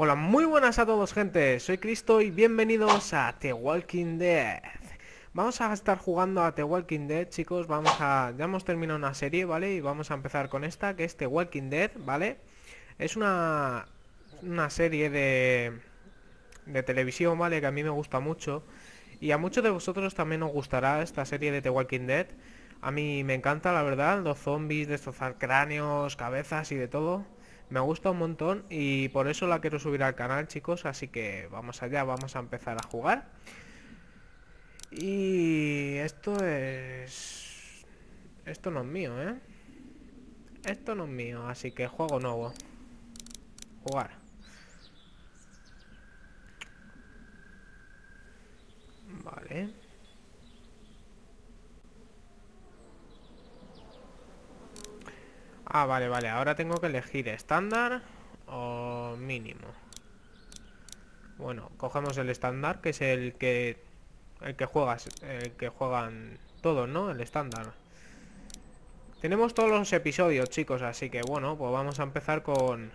Hola, muy buenas a todos gente, soy Cristo y bienvenidos a The Walking Dead. Vamos a estar jugando a The Walking Dead, chicos, vamos a... Ya hemos terminado una serie, ¿vale? Y vamos a empezar con esta, que es The Walking Dead, ¿vale? Es una... Una serie de... De televisión, ¿vale? Que a mí me gusta mucho. Y a muchos de vosotros también os gustará esta serie de The Walking Dead. A mí me encanta, la verdad, los zombies, destrozar cráneos, cabezas y de todo me gusta un montón y por eso la quiero subir al canal, chicos. Así que vamos allá, vamos a empezar a jugar. Y esto es... Esto no es mío, ¿eh? Esto no es mío, así que juego nuevo. Jugar. Vale. Ah, vale, vale. Ahora tengo que elegir estándar o mínimo. Bueno, cogemos el estándar, que es el que el que juegas, el que juegan todos, ¿no? El estándar. Tenemos todos los episodios, chicos, así que bueno, pues vamos a empezar con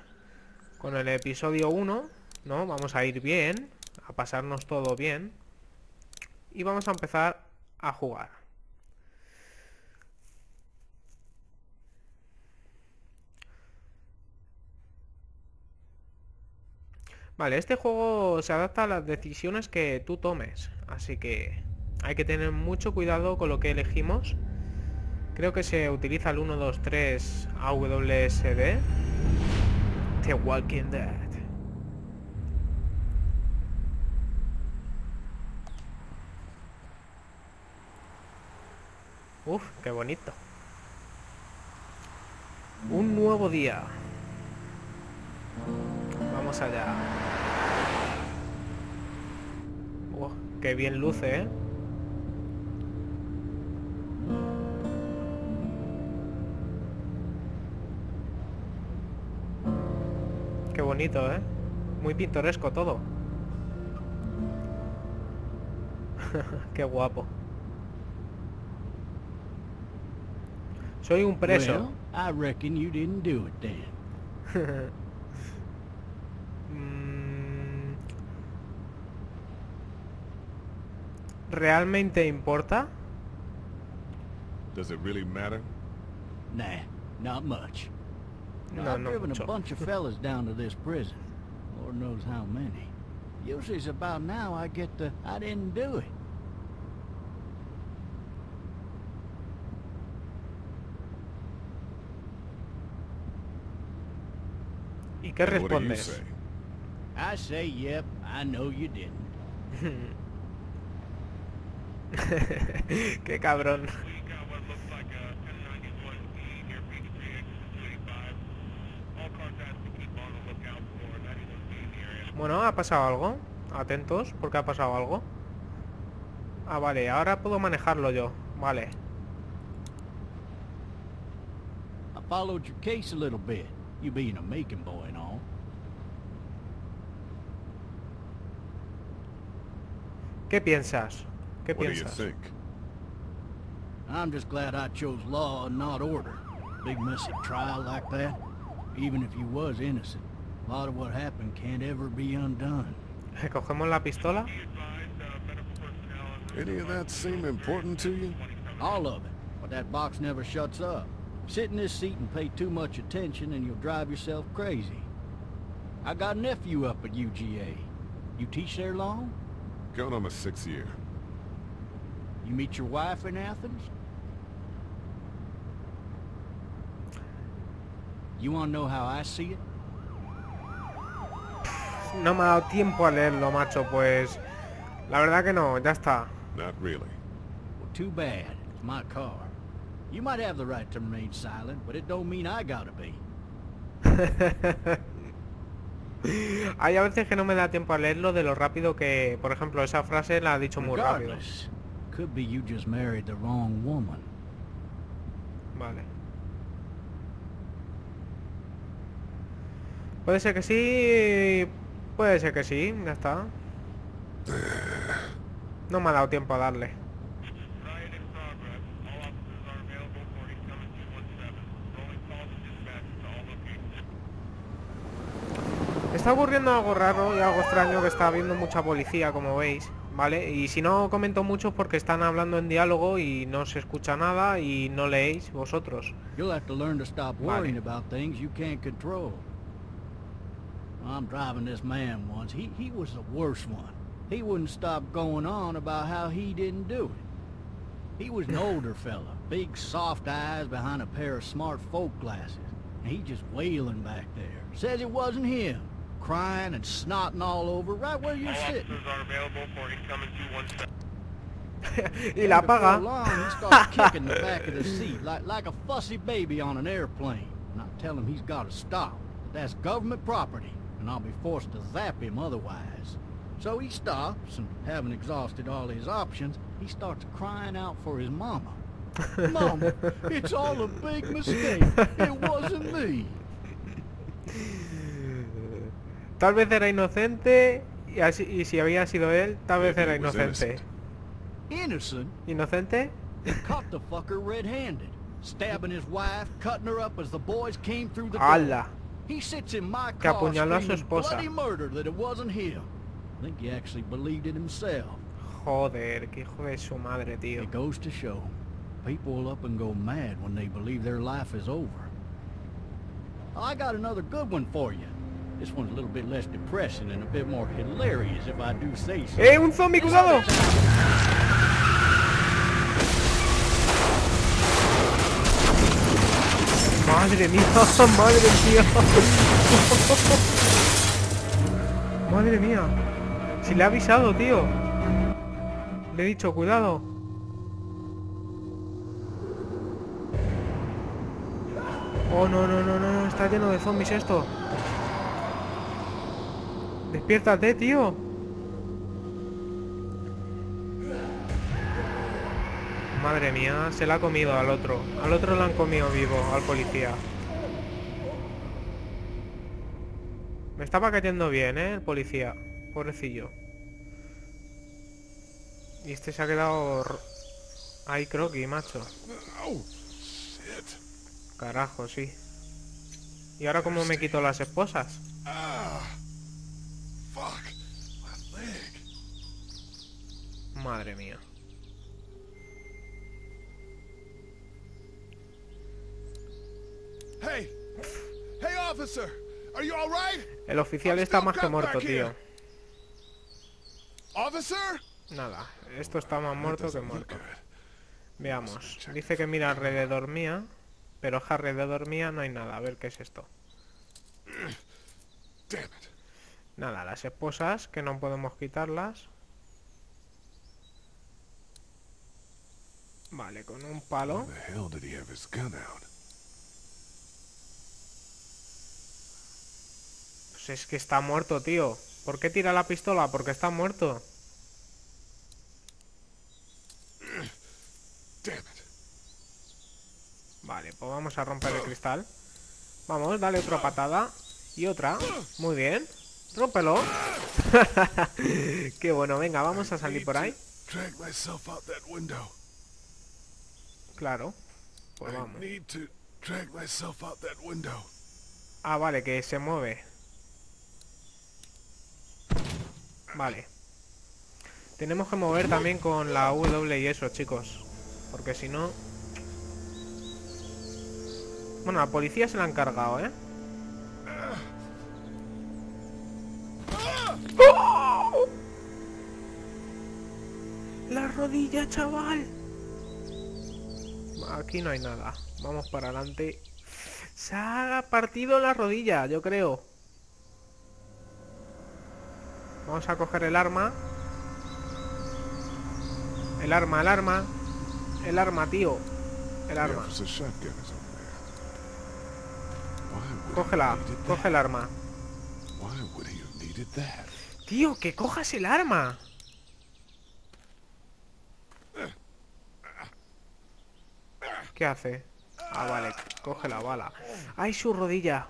con el episodio 1, ¿no? Vamos a ir bien, a pasarnos todo bien y vamos a empezar a jugar. Vale, este juego se adapta a las decisiones que tú tomes, así que hay que tener mucho cuidado con lo que elegimos. Creo que se utiliza el 1, 2, 3 AWSD. The Walking Dead. Uf, qué bonito. Un nuevo día. Vamos allá. Qué bien luce, ¿eh? Qué bonito, ¿eh? Muy pintoresco todo. Qué guapo. Soy un preso. I reckon you didn't do it then. ¿Realmente importa? Does it really matter? Nah, not much. No, I've no driven mucho. a bunch of fellas down to this prison. Lord knows how many. Usually it's about now I get the I didn't do it. ¿Y qué And what do respondes? I say, yep, I know you didn't. qué cabrón. Bueno, ha pasado algo. Atentos, porque ha pasado algo. Ah, vale, ahora puedo manejarlo yo. Vale. I followed your case a little bit, you being a Macon boy and all. ¿Qué piensas? ¿Qué What do you think? I'm just glad I chose law and not order. Big messy trial like that, even if you was innocent, a lot of what happened can't ever be undone. Cogemos la pistola. Any of that seem important to you? All of it, but that box never shuts up. Sit in this seat and pay too much attention and you'll drive yourself crazy. I got a nephew up at UGA. You teach there long? Going on my sixth year. You meet your wife in Athens? You wanna know how I see it? No me ha dado tiempo a leerlo, macho, pues... La verdad que no, ya está. Not really. Well, too bad. It's my car. You might have the right to remain silent, but it don't mean I gotta be. Hay a veces que no me da tiempo a leerlo de lo rápido que, por ejemplo, esa frase la ha dicho muy rápido. Could be you just married the wrong woman. Vale. Puede ser que sí, puede ser que sí, ya está. No me ha dado tiempo a darle. está ocurriendo algo raro y algo extraño que está habiendo mucha policía, como veis, ¿vale? Y si no comento mucho es porque están hablando en diálogo y no se escucha nada y no leéis vosotros. You'll have to learn to stop Vale. worrying about things you can't control. I'm driving this man once. He, he was the worst one. He wouldn't stop going on about how he didn't do it. He was an older fella, big soft eyes behind a pair of smart folk glasses. And he just wailing back there. Says it wasn't him. Crying and snotting all over right where you're All sitting. officers are available for incoming 217. y la And long, he starts kicking the back of the seat like, like a fussy baby on an airplane. And I tell him he's got to stop. That's government property, and I'll be forced to zap him otherwise. So he stops, and having exhausted all his options, he starts crying out for his mama. Mama, it's all a big mistake. It wasn't me. Tal vez era inocente y, así- y si había sido él, tal vez era inocente. Innocent? ¿Inocente? Caught the fucker red-handed, stabbing his wife, cutting her up as the boys came through the door. ¡Hala! He sits in my Que car apuñaló a su screaming esposa. bloody murder that it wasn't him. I think he actually believed it himself. Joder, que hijo de su madre, tío. It goes to show, people will up and go mad when they believe their life is over. I got another good one for you. This one's a little bit less depressing and a bit more hilarious if I do say so. ¡Eh, un zombie, cuidado! Madre mía, madre mía. Madre mía. Si le ha avisado, tío. Le he dicho, cuidado. Oh, no, no, no, no, no, está lleno de zombies esto. Despiértate, tío. Madre mía, se la ha comido al otro. Al otro lo han comido vivo, al policía. Me estaba cayendo bien, ¿eh? El policía. Pobrecillo. Y este se ha quedado... Ahí croqui, macho. Oh. Carajo, sí. ¿Y ahora cómo me quito las esposas? Ah, fuck. My leg. Madre mía. Hey, hey, officer. All right? El oficial está más que muerto, tío. Nada, esto está más muerto que muerto. Veamos. Dice que mira alrededor mía, pero alrededor mía no hay nada. A ver qué es esto. Nada, las esposas, que no podemos quitarlas. Vale, con un palo. Pues es que está muerto, tío. ¿Por qué tira la pistola? Porque está muerto. Vale, pues vamos a romper el cristal. Vamos, dale otra patada. Y otra. Muy bien. Rómpelo. Qué bueno, venga, vamos a salir por ahí. Claro. Pues vamos. Ah, vale, que se mueve. Vale. Tenemos que mover también con la W y eso, chicos. Porque si no... Bueno, la policía se la han cargado, ¿eh? ¡Oh! La rodilla, chaval. Aquí no hay nada. Vamos para adelante. Se ha partido la rodilla, yo creo. Vamos a coger el arma. El arma, el arma. El arma, tío. El arma. Cógela, coge el arma. Tío, que cojas el arma. ¿Qué hace? Ah, vale, coge la bala. ¡Ay, su rodilla!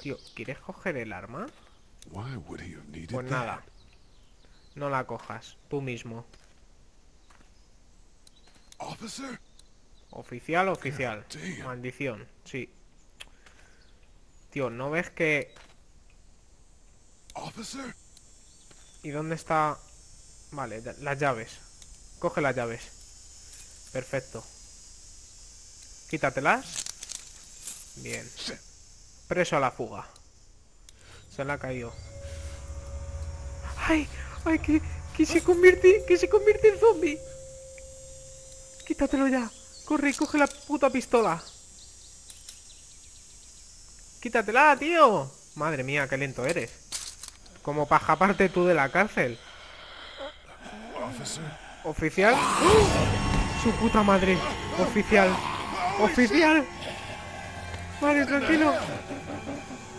Tío, ¿quieres coger el arma? Pues nada. No la cojas, tú mismo. Oficial, oficial. Maldición, sí. Tío, ¿no ves que... ¿Y dónde está...? Vale, las llaves. Coge las llaves. Perfecto. Quítatelas. Bien. Preso a la fuga. Se le ha caído. ¡Ay! ¡Ay! Que, que se convierte. Que se convierte en zombie. Quítatelo ya. Corre y coge la puta pistola. Quítatela, tío. Madre mía, qué lento eres. Como para escaparte tú de la cárcel. Oficial. ¡Oh! Su puta madre. Oficial. Oficial. Vale, tranquilo.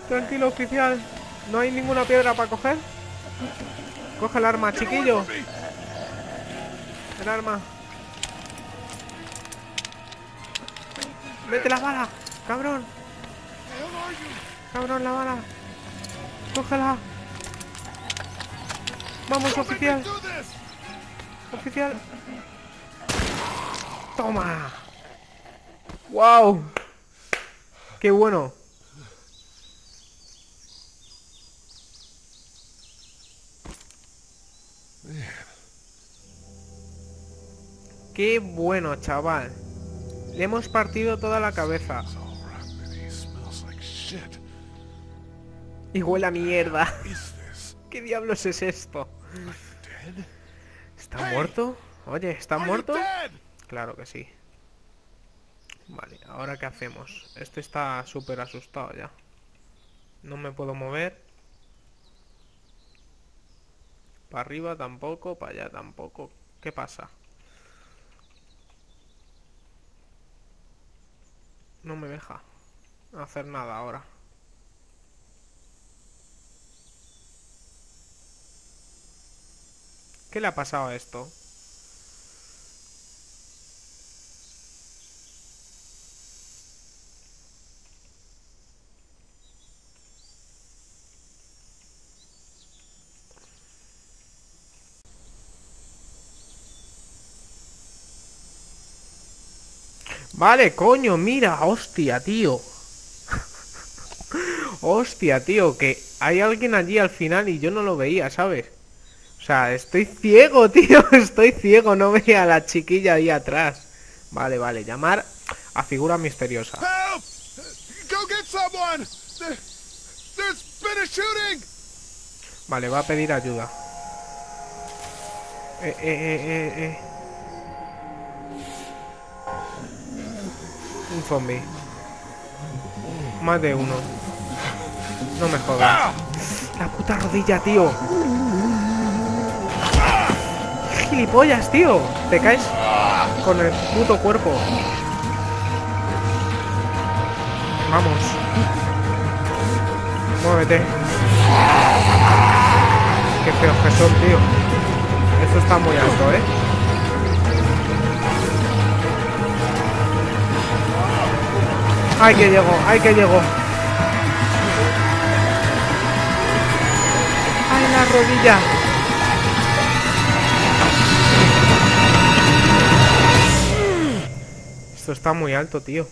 Tranquilo, oficial. No hay ninguna piedra para coger. Coge el arma, chiquillo. El arma. Mete la bala, cabrón. Cabrón, la bala. Cógela. Vamos, oficial. Oficial. Toma. Wow. Qué bueno. Qué bueno, chaval. Le hemos partido toda la cabeza. Huele a mierda. ¿Qué diablos es esto? ¿Está muerto? Oye, ¿está muerto? Claro que sí. Vale, ¿ahora qué hacemos? Este está súper asustado ya. No me puedo mover. Para arriba tampoco, para allá tampoco. ¿Qué pasa? No me deja hacer nada ahora. ¿Qué le ha pasado a esto? Vale, coño, mira, hostia, tío. hostia, tío, que hay alguien allí al final y yo no lo veía, ¿sabes? O sea, estoy ciego, tío, estoy ciego, no veía a la chiquilla ahí atrás. Vale, vale, llamar a figura misteriosa. Help! Go get someone! There, there's been a shooting! Vale, va a pedir ayuda. Eh, eh, eh, eh, eh. Un zombie. Más de uno. No me jodas. La puta rodilla, tío. Gilipollas, tío. Te caes con el puto cuerpo. Vamos. Muévete. Qué feos que son, tío. Esto está muy alto, ¿eh? ¡Ay, que llegó! ¡Ay, que llegó! ¡Ay, la rodilla! Esto está muy alto, tío.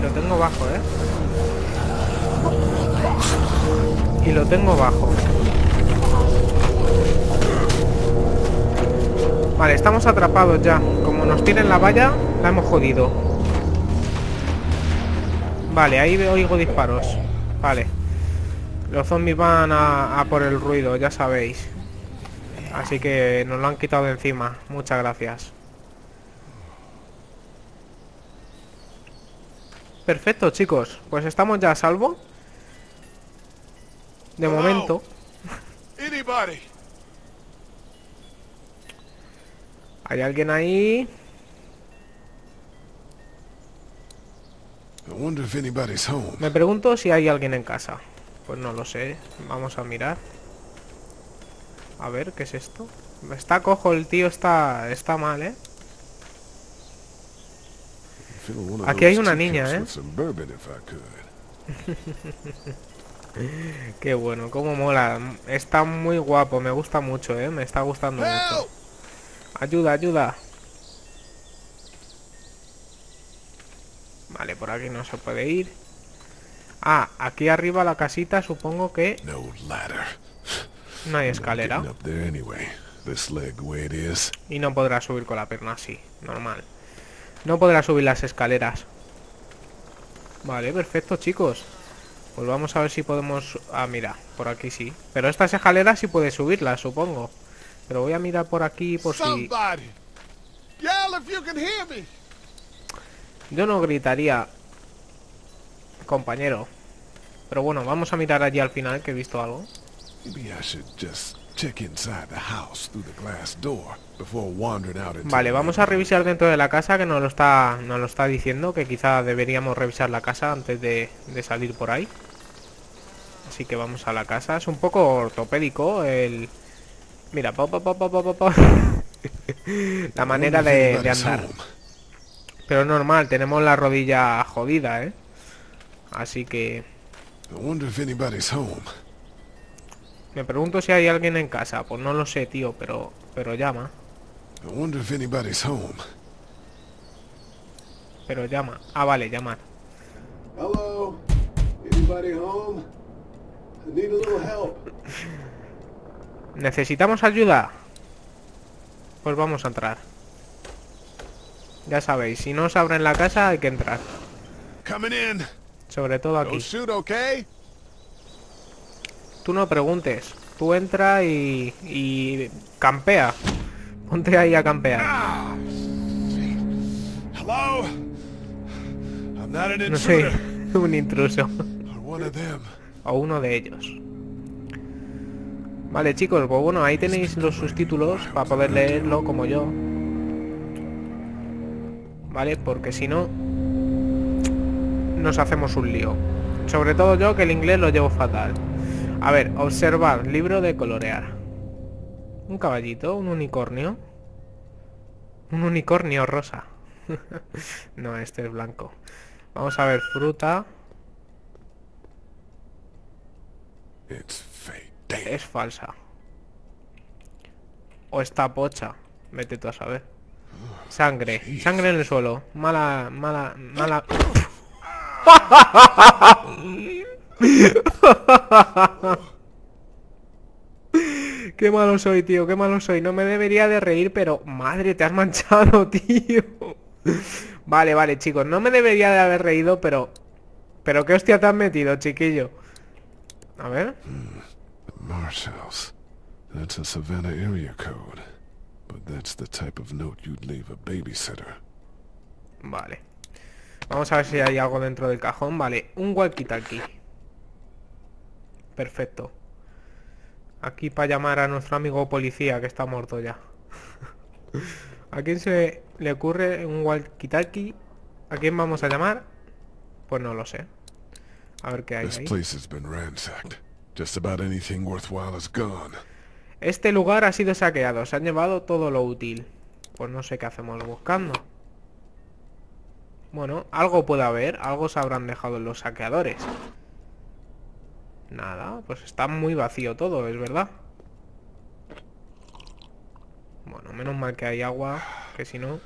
Lo tengo bajo, ¿eh? Y lo tengo bajo. Vale, estamos atrapados ya. Como nos tienen la valla, la hemos jodido. Vale, ahí oigo disparos. Vale. Los zombies van a por el ruido, ya sabéis. Así que nos lo han quitado de encima. Muchas gracias. Perfecto, chicos. Pues estamos ya a salvo. De Hello. momento. Hay alguien ahí. I wonder if anybody's home. Me pregunto si hay alguien en casa. Pues no lo sé. Vamos a mirar. A ver, ¿qué es esto? Está cojo, el tío está, está mal, ¿eh? Aquí hay una niña, ¿eh? Qué bueno, cómo mola. Está muy guapo, me gusta mucho, ¿eh? Me está gustando mucho. Ayuda, ayuda. Vale, por aquí no se puede ir. Ah, aquí arriba la casita supongo que No ladder. No hay escalera. Y no podrá subir con la pierna así, normal. No podrá subir las escaleras. Vale, perfecto, chicos. Pues vamos a ver si podemos... Ah, mira, por aquí sí. Pero estas escaleras sí puede subirlas, supongo. Pero voy a mirar por aquí por si... Somebody! Yell if you can hear me! Yo no gritaría... Compañero. Pero bueno, vamos a mirar allí al final que he visto algo. Maybe I should just check inside the house through the glass door before wandering out into Vale, vamos a revisar dentro de la casa que nos lo está, nos lo está diciendo que quizá deberíamos revisar la casa antes de, de salir por ahí. Así que vamos a la casa. Es un poco ortopédico el... Mira, pa, pa, pa, la manera de, de andar. Pero normal, tenemos la rodilla jodida, ¿eh? Así que I wonder if anybody's home. Me pregunto si hay alguien en casa. Pues no lo sé, tío, pero, pero llama. Pero llama. Ah, vale, llamar. Hello? Anybody home? I need a little help. ¿Necesitamos ayuda? Pues vamos a entrar. Ya sabéis, si no os abren la casa hay que entrar. Sobre todo aquí. Tú no preguntes. Tú entra y, y campea. Ponte ahí a campear. No intruder. un intruso. O uno de ellos. Vale chicos, pues bueno, ahí tenéis los subtítulos para poder leerlo como yo. Vale, porque si no nos hacemos un lío. Sobre todo yo que el inglés lo llevo fatal. A ver, observar, libro de colorear. Un caballito, un unicornio. Un unicornio rosa. no, este es blanco. Vamos a ver, fruta. Es falsa. O está pocha. Vete tú a saber. Sangre. Sangre en el suelo. Mala, mala, mala. Qué malo soy, tío. Qué malo soy. No me debería de reír, pero... Madre, te has manchado, tío. Vale, vale, chicos. No me debería de haber reído, pero... Pero qué hostia te has metido, chiquillo. A ver. Marsh House. That's a Savannah area code. But that's the type of note you'd leave a babysitter. Vale. Vamos a ver si hay algo dentro del cajón. Vale, un walkie-talkie. Perfecto. Aquí para llamar a nuestro amigo policía que está muerto ya. ¿A quién se le ocurre un walkie-talkie? ¿A quién vamos a llamar? Pues no lo sé. A ver qué hay ahí. Este lugar ha sido saqueado. Se han llevado todo lo útil. Pues no sé qué hacemos buscando. Bueno, algo puede haber. Algo se habrán dejado los saqueadores. Nada, pues está muy vacío todo, es verdad. Bueno, menos mal que hay agua, que si no...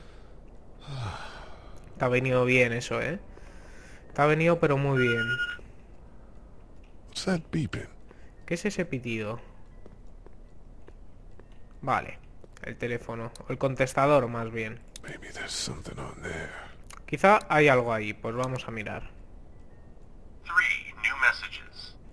Te ha venido bien eso, ¿eh? Te ha venido pero muy bien. ¿Qué es ese pitido? Vale, el teléfono. O el contestador, más bien. Quizá hay algo ahí, pues vamos a mirar. Three new messages.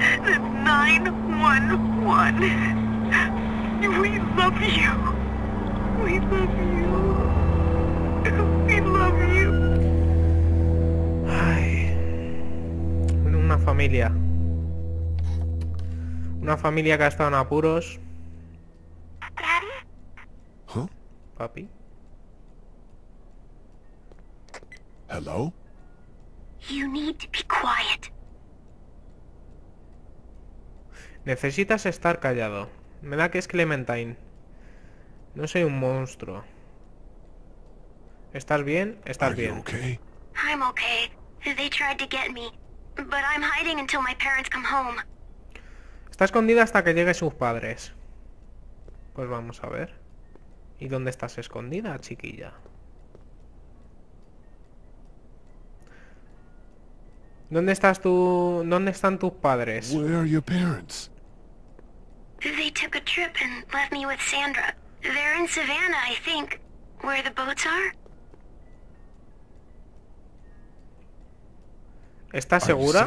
That's 911. We love you. We love you. We love you. Ay. Una familia. Una familia que ha estado en apuros. Daddy? Huh? Papi. Hello? You need to be quiet. Necesitas estar callado. Me da que es Clementine. No soy un monstruo. ¿Estás bien? Estás bien. okay? I'm okay. They tried to get me, but I'm hiding until my parents come home. Está escondida hasta que lleguen sus padres. Pues vamos a ver. ¿Y dónde estás escondida, chiquilla? ¿Dónde estás tú? ¿Dónde están tus padres? Where are your parents? They took a trip and left me with Sandra. They're in Savannah, I think, where the boats are. ¿Estás segura?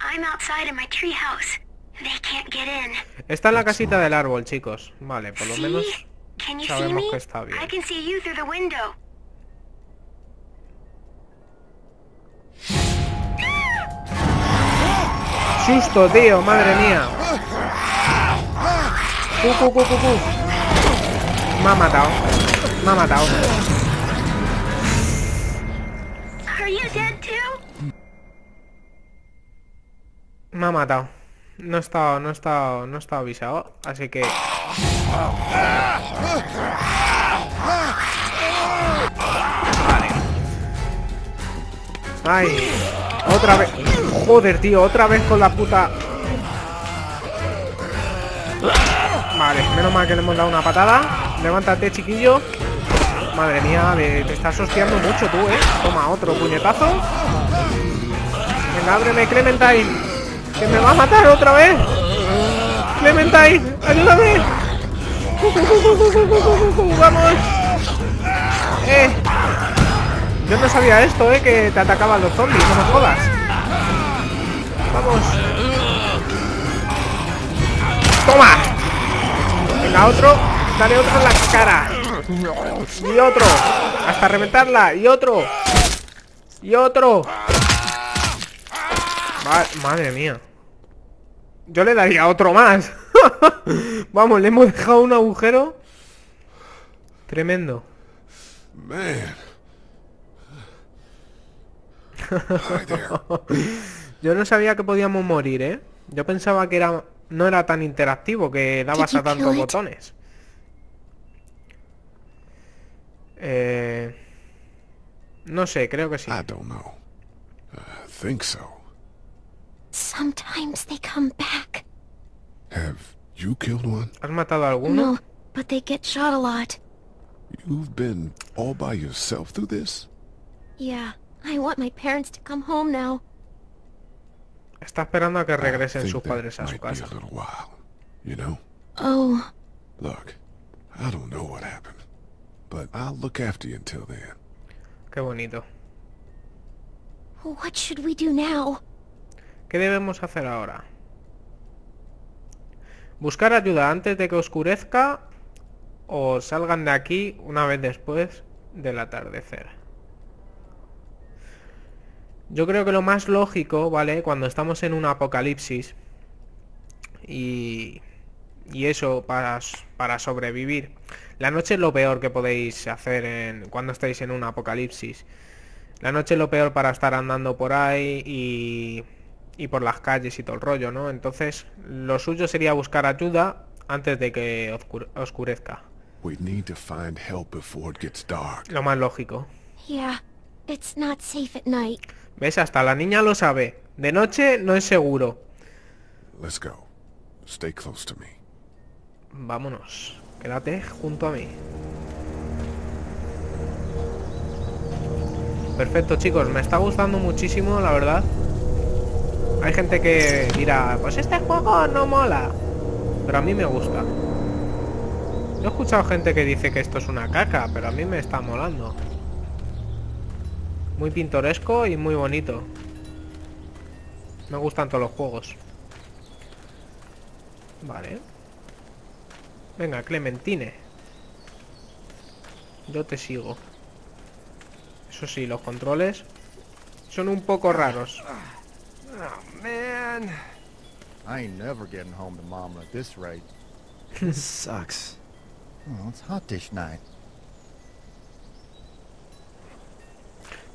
I'm outside in my treehouse. They can't get in. Está en la casita del árbol, chicos. Vale, por lo see? menos Can you see sabemos me? que está bien. I can see you through the window. Susto, tío, madre mía. Cu, cu, cu, cu. Me ha matado. Me ha matado. Me ha matado. No he estado, no he estado, no he estado avisado. Así que. Vale. Ay. Otra vez. Joder, tío, otra vez con la puta... Vale, menos mal que le hemos dado una patada. Levántate, chiquillo. Madre mía, le, te estás hostiando mucho tú, ¿eh? Toma, otro puñetazo. Venga, ábreme, Clementine. Que me va a matar otra vez. Clementine, ayúdame. Vamos. Eh. Yo no sabía esto, ¿eh? Que te atacaban los zombies, no me jodas. Vamos. Toma. Venga, otro. Dale otro en la cara. Y otro. Hasta reventarla. Y otro. Y otro. Ma- madre mía. Yo le daría otro más. Vamos, le hemos dejado un agujero. Tremendo. Man. Hi there. Yo no sabía que podíamos morir, ¿eh? Yo pensaba que era no era tan interactivo, que dabas a tantos botones. Eh... No sé, creo que sí. I don't know. I think so. Sometimes they come back. Have you killed one? ¿Has matado a alguno? No, but they get shot a lot. You've been all by yourself through this? Yeah, I want my parents to come home now. Está esperando a que regresen sus padres a su casa. a little while. You know? Oh, Look, I don't know what happened, but I'll look after you until then. Qué bonito. what should we do now? ¿Qué debemos hacer ahora? Buscar ayuda antes de que oscurezca o salgan de aquí una vez después del atardecer. Yo creo que lo más lógico, ¿vale? Cuando estamos en un apocalipsis y, y eso para, sobrevivir. La noche es lo peor que podéis hacer en, cuando estáis en un apocalipsis. La noche es lo peor para estar andando por ahí y, y por las calles y todo el rollo, ¿no? Entonces, lo suyo sería buscar ayuda antes de que oscure- oscurezca. We need to find help before it gets dark. Lo más lógico. Yeah, it's not safe at night. ¿Ves? Hasta la niña lo sabe. De noche no es seguro. Let's go. Stay close to me. Vámonos. Quédate junto a mí. Perfecto, chicos. Me está gustando muchísimo, la verdad. Hay gente que dirá, pues este juego no mola. Pero a mí me gusta. Yo he escuchado gente que dice que esto es una caca, pero a mí me está molando. Muy pintoresco y muy bonito. Me gustan todos los juegos. Vale. Venga, Clementine. Yo te sigo. Eso sí, los controles son un poco raros. Oh, man. I ain't never getting home to Mama at this rate. This sucks. Oh, it's hot dish night.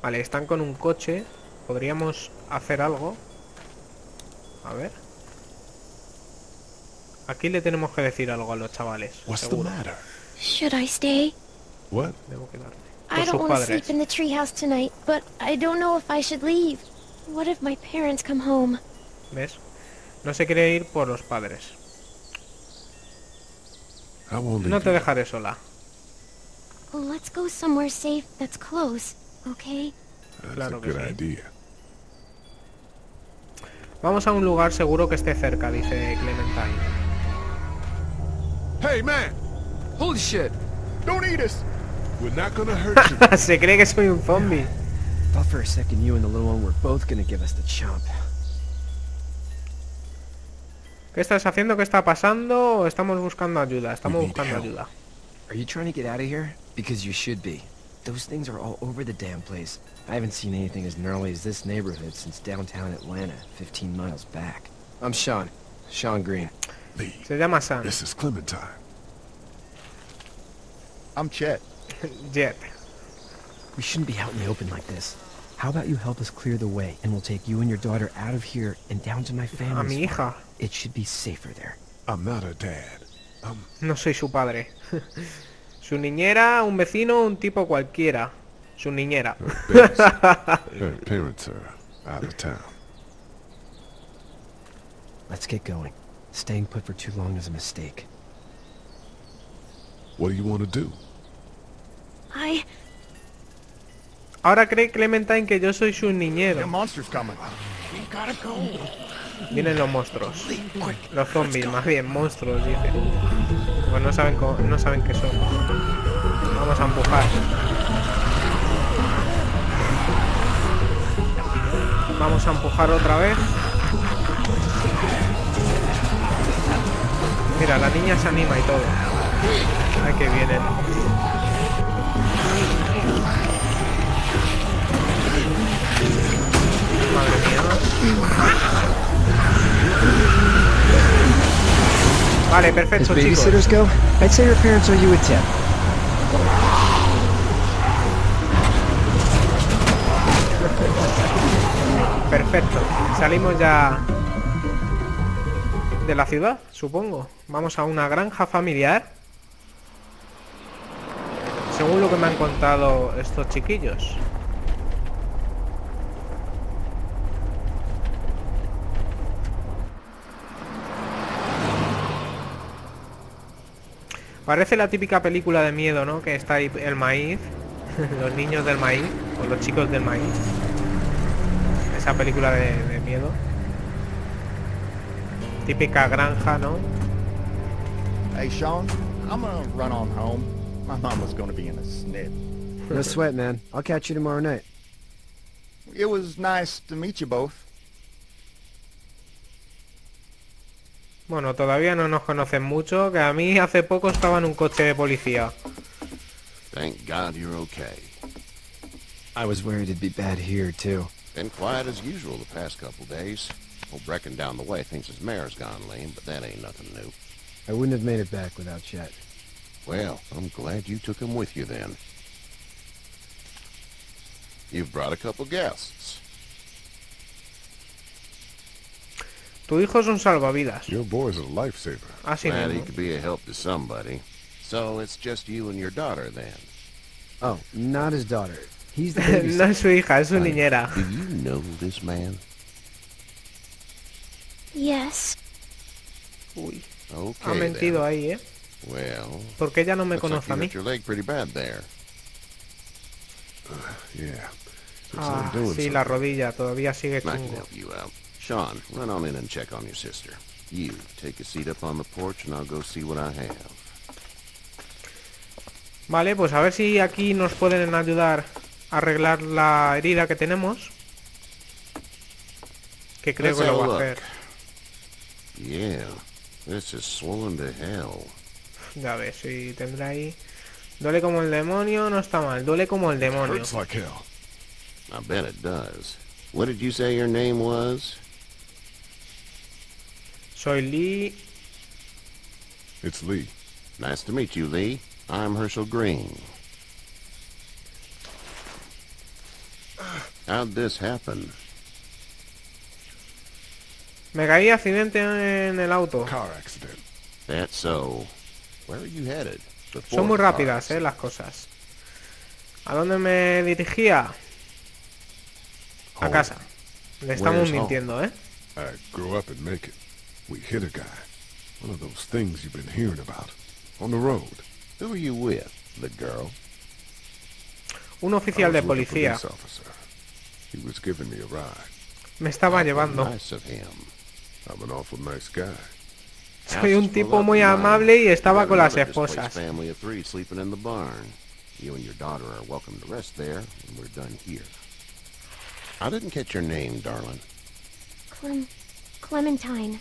Vale, están con un coche. Podríamos hacer algo. A ver. Aquí le tenemos que decir algo a los chavales. What's the seguro. matter? Should I stay? What? Debo quedarme. I don't want to sleep in the treehouse tonight, but I don't know if I should leave. What if my parents come home? ¿Ves? No se quiere ir por los padres. No te dejaré sola. Let's go somewhere safe that's close, okay? That's Claro a que good sí. idea. Vamos a un lugar seguro que esté cerca, dice Clementine. Hey, man! Holy shit! Don't eat us! We're not gonna hurt you. se cree que soy un zombie. Thought for a second you and the little one were both gonna give us the chump. ¿Qué estás haciendo? ¿Qué está pasando? Estamos buscando ayuda. Estamos buscando ayuda. Are you trying to get out of here? Because you should be. Those things are all over the damn place. I haven't seen anything as gnarly as this neighborhood since downtown Atlanta, 15 miles back. I'm Sean. Sean Green. Lee, Se llama Sam. this is Clementine. I'm Chet. Jet. We shouldn't be out in the open like this. How about you help us clear the way, and we'll take you and your daughter out of here and down to my A family's mi farm. hija. It should be safer there. I'm not a dad. I'm No soy su padre. su niñera, un vecino, un tipo cualquiera. Su niñera. her parents. her parents are out of town. Let's get going. Staying put for too long is a mistake. What do you want to do? I... Ahora cree Clementine que yo soy su The niñero. monster's coming. Vienen los monstruos. Los zombies, más bien, monstruos, dice. Pues no saben, cómo- no saben qué son. Vamos a empujar. Vamos a empujar otra vez. Mira, la niña se anima y todo. Ay, que vienen. Madre mía. Vale, perfecto, chicos. go, I'd say her parents owe you a tip. Perfecto. Salimos ya de la ciudad, supongo. Vamos a una granja familiar. Según lo que me han contado estos chiquillos. Parece la típica película de miedo, ¿no? Que está ahí el maíz, los niños del maíz, o los chicos del maíz. Esa película de, de miedo. Típica granja, ¿no? Hey, Sean, I'm gonna run on home. My mama's gonna be in a snip. No sweat, man. I'll catch you tomorrow night. It was nice to meet you both. Bueno, todavía no nos conocen mucho, que a mí hace poco estaba en un coche de policía. Thank God you're okay. I was worried it'd be bad here, too. Been quiet as usual the past couple days. Old Brecken down the way thinks his mare's gone lame, but that ain't nothing new. I wouldn't have made it back without Chet. Well, I'm glad you took him with you then. You've brought a couple guests. Tu hijo es un salvavidas. Your boy's a lifesaver. Así Glad he could be a help to somebody. So it's just you and your daughter then. Oh, not his daughter. He's the no es su hija, es su Like, niñera. Do you know this man? Yes. Uy, Okay. ha mentido then. ahí, ¿eh? Well, Porque ella no me like conoce you a mí. hurt your leg pretty bad there. Yeah. It's Ah, sí, something. la rodilla todavía sigue chungo. Sean, run on in and check on your sister. You, take a seat up on the porch and I'll go see what I have. Vale, pues a ver si aquí nos pueden ayudar a arreglar la herida que tenemos. Que creo Let's que lo va a hacer. Yeah, this is swollen to hell. Ya ves, si tendrá ahí... Duele como el demonio, no está mal. Duele como el demonio. Hurts like hell. I bet it does. What did you say your name was? Soy Lee. It's Lee. Nice to meet you, Lee. I'm Herschel Green. How'd this happen? Me caí accidente en el auto. Car accident. That's so. Where are you headed? Before Son muy rápidas, eh, las cosas. ¿A dónde me dirigía? A casa. Le estamos mintiendo, ¿eh? I grew up in Macon. We hit a guy. One of those things you've been hearing about. On the road. Who are you with? The girl? Un oficial de with a policía. police officer. He was giving me a ride. Me estaba Awful llevando. Nice of him. I'm an awful nice guy. Soy un tipo muy amable y estaba We con las another displaced esposas. family of three sleeping in the barn. You and your daughter are welcome to rest there when we're done here. I didn't catch your name, darling. Clem... Clementine.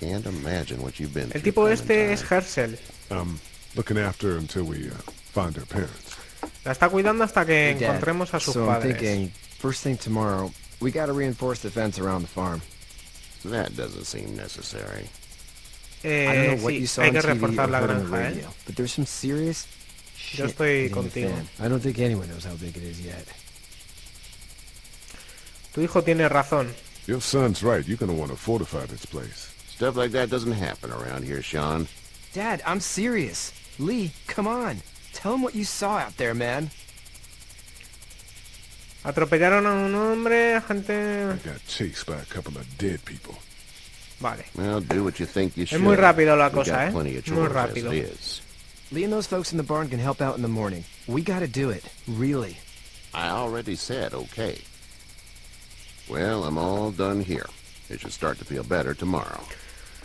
Can't imagine what you've been El tipo este es. Herschel. I'm looking after until we uh, find her parents. La está cuidando hasta que Dad, encontremos a sus so I'm padres. thinking, first thing tomorrow, we gotta reinforce the fence around the farm. That doesn't seem necessary. I Eh, don't know what sí, you saw hay on que TV or reforzar la heard on the granja, ¿eh? radio, but there's some serious Yo shit estoy contigo. I don't think anyone knows how big it is yet. Tu hijo tiene razón. Your son's right. You're gonna want to fortify this place. Stuff like that doesn't happen around here, Sean. Dad, I'm serious. Lee, come on. Tell him what you saw out there, man. Atropellaron a un hombre, gente. I got chased by a couple of dead people. Vale. Well, do what you think you should. Es muy rápido la cosa, ¿eh? plenty of Muy chores as rápido. it is. Lee and those folks in the barn can help out in the morning. We gotta do it. Really. I already said okay. Well, I'm all done here. It should start to feel better tomorrow.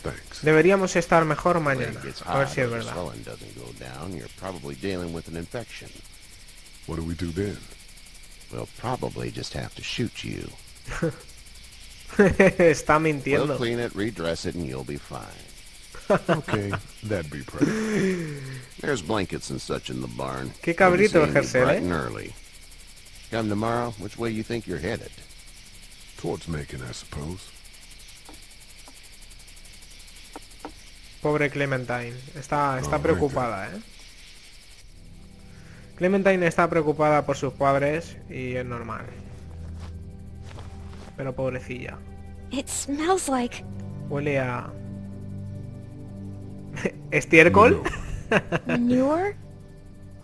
Thanks. Deberíamos estar mejor When mañana. it gets A ver si es verdad. doesn't go down, you're probably dealing with an infection. What do we do then? We'll probably just have to shoot you. Está We'll clean it, redress it, and you'll be fine. Okay, that'd be perfect. There's blankets and such in the barn. Qué You'll be cabrito seeing me Herschel, bright ¿eh? and early. Come tomorrow, which way you think you're headed? Towards Macon, I suppose. Pobre Clementine. Está, está preocupada, ¿eh? Clementine está preocupada por sus padres y es normal. Pero pobrecilla. It smells like Huele a... ¿Estiércol? manure?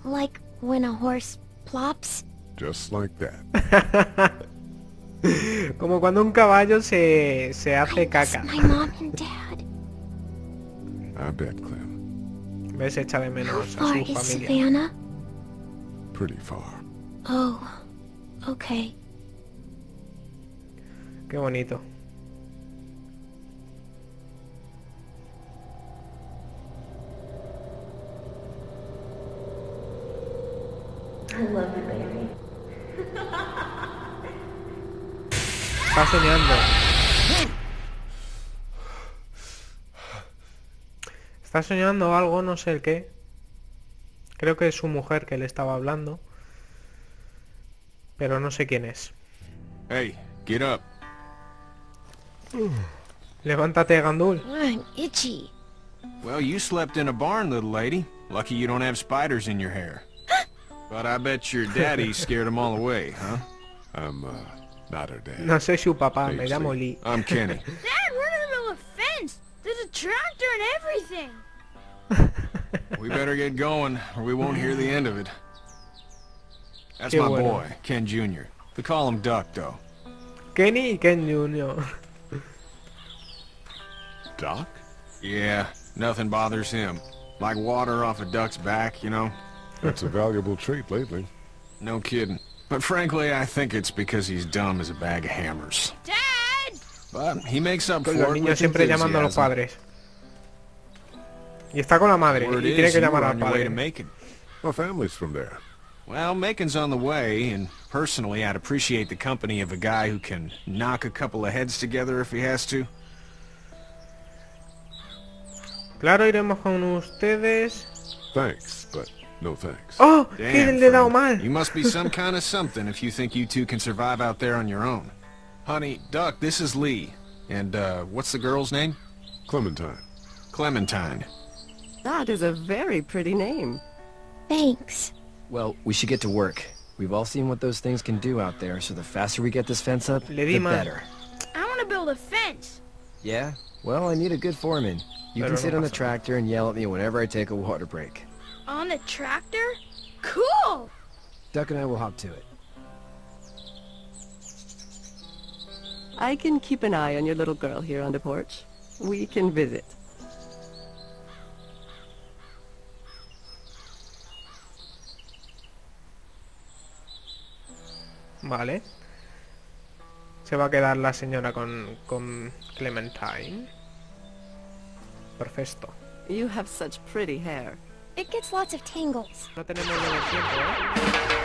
like when a horse plops? Just like that. Como cuando un caballo se, se hace caca. I bet, Clem. ¿Ves? Echa de How menos a far su is familia. Savannah? Pretty far. Oh, okay. Qué bonito. I love Está soñando. Está soñando algo, no sé el qué. Creo que es su mujer que le estaba hablando. Pero no sé quién es. Hey, get up. Levántate, Gandul. I'm itchy. Well, you slept in a barn, little lady. Lucky you don't have spiders in your hair. But I bet your daddy scared them all away, huh? I'm, uh, not her dad. No soy su papá, me llamo. Lee. I'm Kenny. Dad, we're in the middle of a fence. There's a tractor and everything. We better get going, or we won't hear the end of it. That's my boy, Ken Jr. We call him Duck, though. Kenny y Ken Jr. Doc? Yeah, nothing bothers him. Like water off a duck's back, you know? That's a valuable trait lately. No kidding. But frankly, I think it's because he's dumb as a bag of hammers. Dad! But he makes up for it with siempre llamando enthusiasm. Y está con la madre y tiene que llamar were al padre. Our family's from there. Well, Macon's on the way, and personally I'd appreciate the company of a guy who can knock a couple of heads together if he has to. Claro, iremos con ustedes. Thanks, but no thanks. ¡Oh! Damn, le dado mal. You must be some kind of something if you think you two can survive out there on your own. Honey, Duck, this is Lee. And, uh, what's the girl's name? Clementine. Clementine. That is a very pretty name. Thanks. Well, we should get to work. We've all seen what those things can do out there, so the faster we get this fence up, the better. I want to build a fence. Yeah? Well, I need a good foreman. You can sit on the tractor and yell at me whenever I take a water break. On the tractor? Cool! Duck and I will hop to it. I can keep an eye on your little girl here on the porch. We can visit. Vale. Se va a quedar la señora con, con Clementine. Perfecto. You have such pretty hair. It gets lots of tangles. No tenemos nada tiempo, ¿eh?